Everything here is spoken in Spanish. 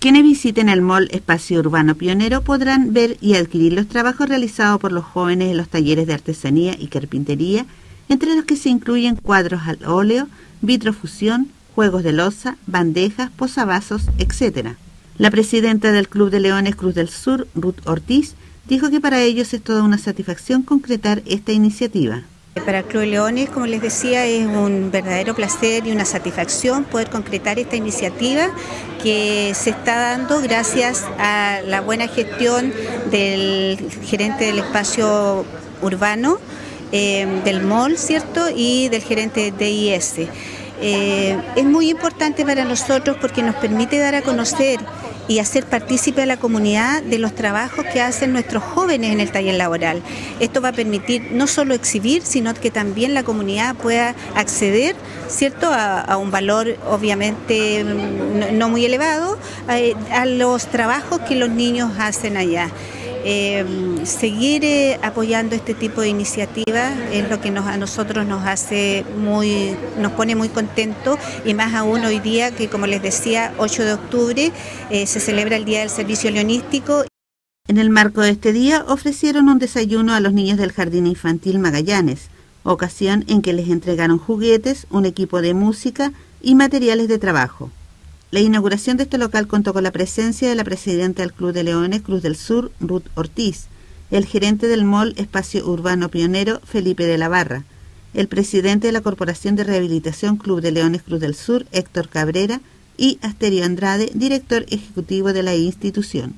Quienes visiten el mall Espacio Urbano Pionero podrán ver y adquirir los trabajos realizados por los jóvenes en los talleres de artesanía y carpintería, entre los que se incluyen cuadros al óleo, vitrofusión, juegos de loza, bandejas, posavasos, etc. La presidenta del Club de Leones Cruz del Sur, Ruth Ortiz, dijo que para ellos es toda una satisfacción concretar esta iniciativa. Para el Club Leones, como les decía, es un verdadero placer y una satisfacción poder concretar esta iniciativa que se está dando gracias a la buena gestión del gerente del espacio urbano, eh, del MOL, ¿cierto? Y del gerente de DIS. Eh, es muy importante para nosotros porque nos permite dar a conocer y hacer partícipe a la comunidad de los trabajos que hacen nuestros jóvenes en el taller laboral. Esto va a permitir no solo exhibir, sino que también la comunidad pueda acceder ¿cierto? A, un valor obviamente mm, no, muy elevado a los trabajos que los niños hacen allá. Eh, seguir eh, apoyando este tipo de iniciativas es lo que nos, a nosotros nos hace muy, nos pone muy contentos y más aún hoy día que como les decía, 8 de octubre eh, se celebra el Día del Servicio Leonístico. En el marco de este día ofrecieron un desayuno a los niños del Jardín Infantil Magallanes, ocasión en que les entregaron juguetes, un equipo de música y materiales de trabajo. La inauguración de este local contó con la presencia de la presidenta del Club de Leones Cruz del Sur, Ruth Ortiz, el gerente del MOL Espacio Urbano Pionero, Felipe de la Barra, el presidente de la Corporación de Rehabilitación Club de Leones Cruz del Sur, Héctor Cabrera, y Asterio Andrade, director ejecutivo de la institución.